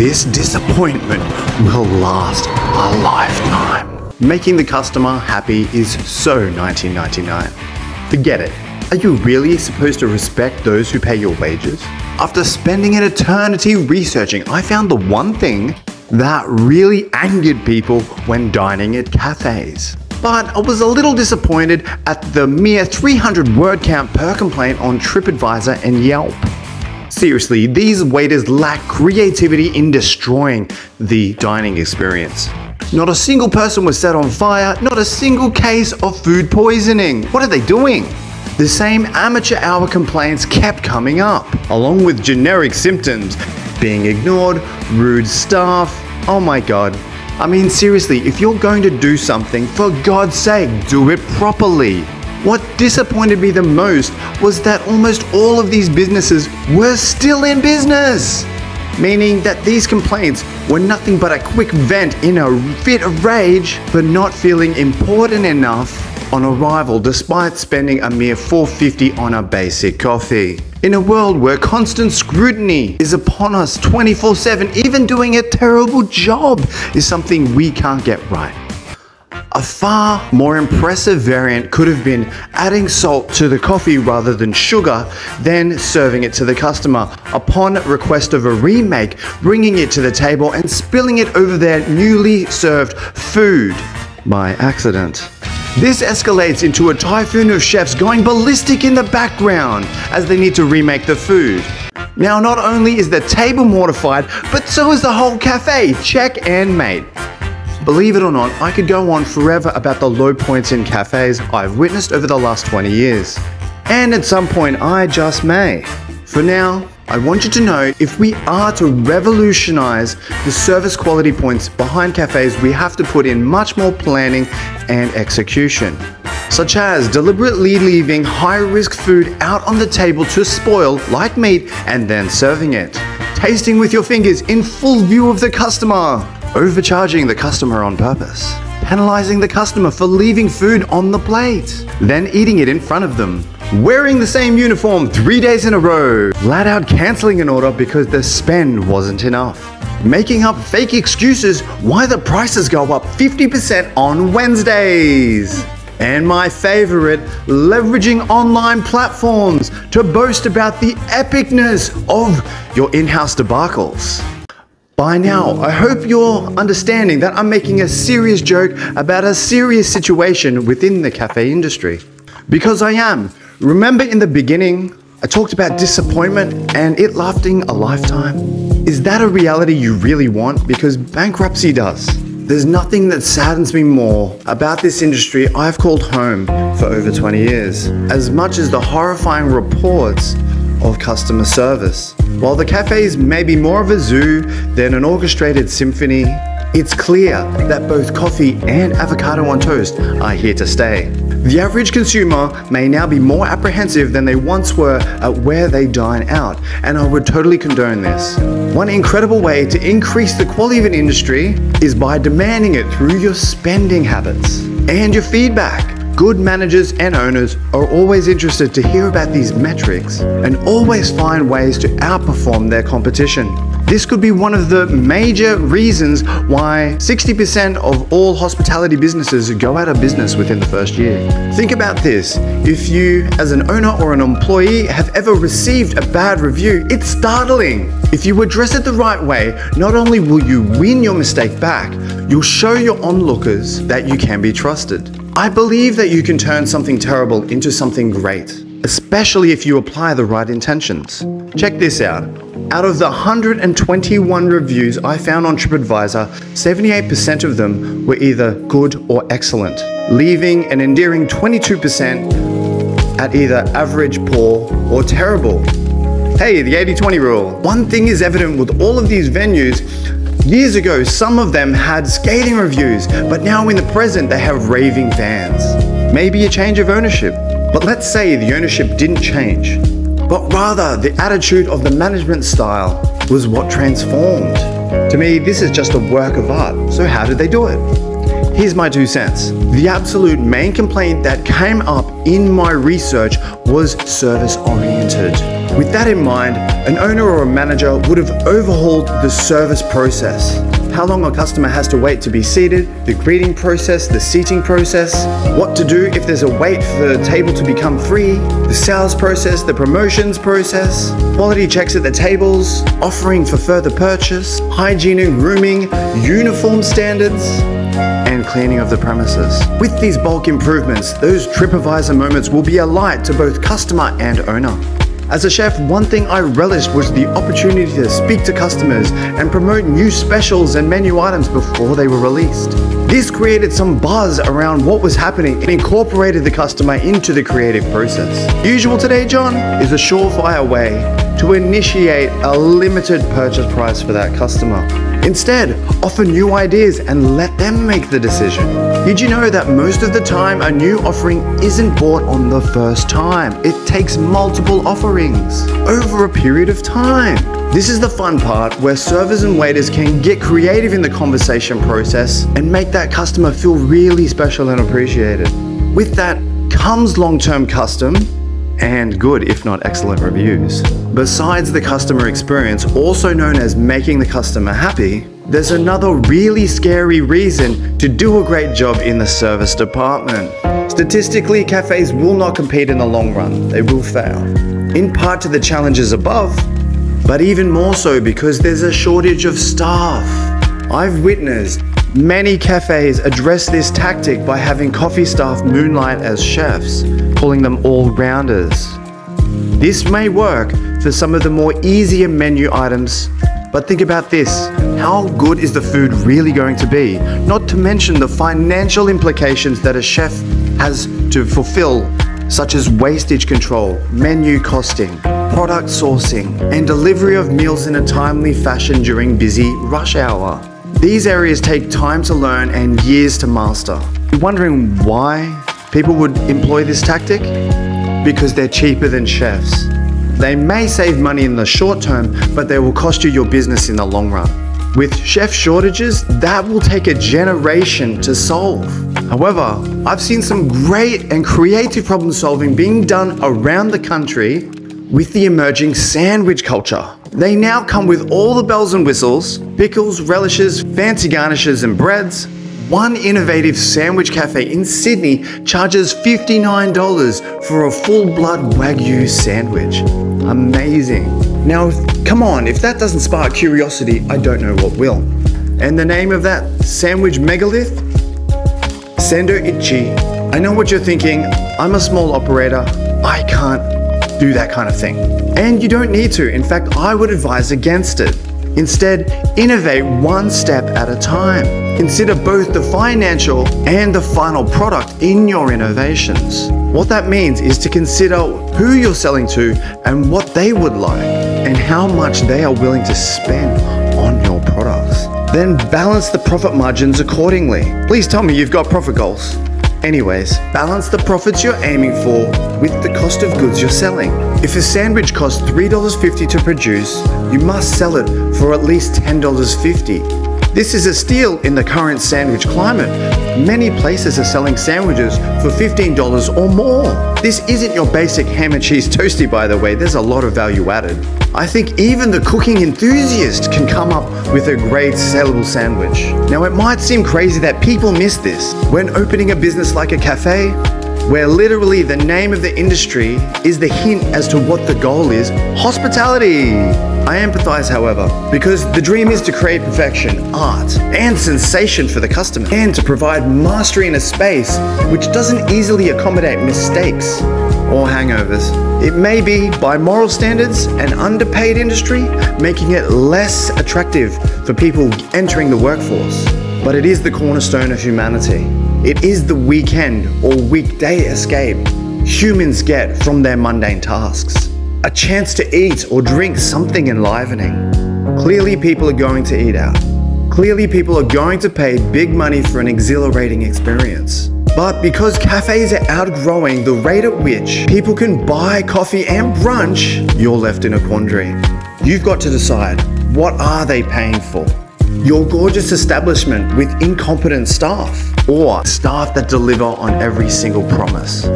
this disappointment will last a lifetime. Making the customer happy is so 1999. Forget it. Are you really supposed to respect those who pay your wages? After spending an eternity researching, I found the one thing that really angered people when dining at cafes. But I was a little disappointed at the mere 300 word count per complaint on TripAdvisor and Yelp. Seriously, these waiters lack creativity in destroying the dining experience. Not a single person was set on fire, not a single case of food poisoning. What are they doing? The same amateur hour complaints kept coming up, along with generic symptoms being ignored, rude staff. Oh my god. I mean, seriously, if you're going to do something, for God's sake, do it properly. What disappointed me the most was that almost all of these businesses were still in business. Meaning that these complaints were nothing but a quick vent in a fit of rage for not feeling important enough on arrival despite spending a mere 450 on a basic coffee. In a world where constant scrutiny is upon us 24 7, even doing a terrible job is something we can't get right. A far more impressive variant could have been adding salt to the coffee rather than sugar, then serving it to the customer. Upon request of a remake, bringing it to the table and spilling it over their newly served food by accident. This escalates into a typhoon of chefs going ballistic in the background as they need to remake the food. Now, not only is the table mortified, but so is the whole cafe. Check and mate. Believe it or not, I could go on forever about the low points in cafes I've witnessed over the last 20 years. And at some point, I just may. For now, I want you to know if we are to revolutionize the service quality points behind cafes, we have to put in much more planning and execution. Such as deliberately leaving high risk food out on the table to spoil, like meat, and then serving it. Tasting with your fingers in full view of the customer. Overcharging the customer on purpose. Penalizing the customer for leaving food on the plate. Then eating it in front of them wearing the same uniform three days in a row, flat out cancelling an order because the spend wasn't enough, making up fake excuses why the prices go up 50% on Wednesdays. And my favorite, leveraging online platforms to boast about the epicness of your in house debacles. By now, I hope you're understanding that I'm making a serious joke about a serious situation within the cafe industry. Because I am. Remember in the beginning, I talked about disappointment and it lasting a lifetime? Is that a reality you really want? Because bankruptcy does. There's nothing that saddens me more about this industry I've called home for over 20 years, as much as the horrifying reports of customer service. While the cafes may be more of a zoo than an orchestrated symphony, it's clear that both coffee and avocado on toast are here to stay. The average consumer may now be more apprehensive than they once were at where they dine out, and I would totally condone this. One incredible way to increase the quality of an industry is by demanding it through your spending habits and your feedback. Good managers and owners are always interested to hear about these metrics and always find ways to outperform their competition. This could be one of the major reasons why 60% of all hospitality businesses go out of business within the first year. Think about this. If you, as an owner or an employee, have ever received a bad review, it's startling. If you address it the right way, not only will you win your mistake back, you'll show your onlookers that you can be trusted. I believe that you can turn something terrible into something great, especially if you apply the right intentions. Check this out. Out of the 121 reviews I found on TripAdvisor, 78% of them were either good or excellent, leaving an endearing 22% at either average, poor, or terrible. Hey, the 80 20 rule. One thing is evident with all of these venues Years ago, some of them had scathing reviews, but now in the present, they have raving fans. Maybe a change of ownership. But let's say the ownership didn't change but rather the attitude of the management style was what transformed. To me, this is just a work of art, so how did they do it? Here's my two cents. The absolute main complaint that came up in my research was service oriented. With that in mind, an owner or a manager would have overhauled the service process. How long a customer has to wait to be seated, the greeting process, the seating process, what to do if there's a wait for the table to become free, the sales process, the promotions process, quality checks at the tables, offering for further purchase, hygiene and grooming, uniform standards, and cleaning of the premises. With these bulk improvements, those TripAdvisor moments will be a light to both customer and owner. As a chef, one thing I relished was the opportunity to speak to customers and promote new specials and menu items before they were released. This created some buzz around what was happening and incorporated the customer into the creative process. Usual today, John, is a surefire way to initiate a limited purchase price for that customer. Instead, offer new ideas and let them make the decision. Did you know that most of the time a new offering isn't bought on the first time? It takes multiple offerings over a period of time. This is the fun part where servers and waiters can get creative in the conversation process and make that customer feel really special and appreciated. With that comes long term custom and good, if not excellent, reviews. Besides the customer experience, also known as making the customer happy, there's another really scary reason to do a great job in the service department. Statistically, cafes will not compete in the long run, they will fail. In part to the challenges above, but even more so because there's a shortage of staff. I've witnessed Many cafes address this tactic by having coffee staff moonlight as chefs, calling them all rounders. This may work for some of the more easier menu items, but think about this how good is the food really going to be? Not to mention the financial implications that a chef has to fulfill, such as wastage control, menu costing, product sourcing, and delivery of meals in a timely fashion during busy rush hour. These areas take time to learn and years to master. You're wondering why people would employ this tactic? Because they're cheaper than chefs. They may save money in the short term, but they will cost you your business in the long run. With chef shortages, that will take a generation to solve. However, I've seen some great and creative problem solving being done around the country with the emerging sandwich culture. They now come with all the bells and whistles, pickles, relishes, fancy garnishes, and breads. One innovative sandwich cafe in Sydney charges $59 for a full blood Wagyu sandwich. Amazing. Now, come on, if that doesn't spark curiosity, I don't know what will. And the name of that sandwich megalith? Sendo Ichi. I know what you're thinking. I'm a small operator. I can't do that kind of thing. And you don't need to. In fact, I would advise against it. Instead, innovate one step at a time. Consider both the financial and the final product in your innovations. What that means is to consider who you're selling to and what they would like, and how much they are willing to spend on your products. Then balance the profit margins accordingly. Please tell me you've got profit goals. Anyways, balance the profits you're aiming for with the cost of goods you're selling. If a sandwich costs $3.50 to produce, you must sell it for at least $10.50. This is a steal in the current sandwich climate. Many places are selling sandwiches for $15 or more. This isn't your basic ham and cheese toasty, by the way, there's a lot of value added. I think even the cooking enthusiast can come up with a great sellable sandwich. Now, it might seem crazy that people miss this. When opening a business like a cafe, where literally the name of the industry is the hint as to what the goal is hospitality. I empathize, however, because the dream is to create perfection, art, and sensation for the customer, and to provide mastery in a space which doesn't easily accommodate mistakes or hangovers. It may be, by moral standards, an underpaid industry, making it less attractive for people entering the workforce. But it is the cornerstone of humanity. It is the weekend or weekday escape humans get from their mundane tasks. A chance to eat or drink something enlivening. Clearly, people are going to eat out. Clearly, people are going to pay big money for an exhilarating experience. But because cafes are outgrowing the rate at which people can buy coffee and brunch, you're left in a quandary. You've got to decide what are they paying for? Your gorgeous establishment with incompetent staff or staff that deliver on every single promise.